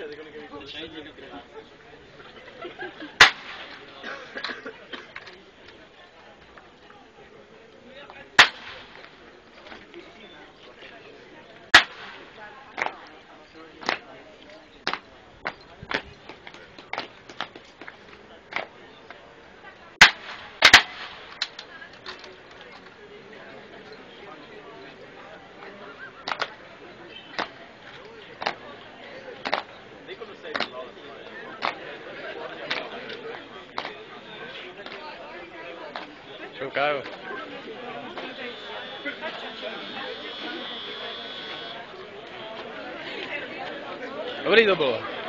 Cadê que eu liguei? Deixa eu ir, Szukają. Dobrý to bylo.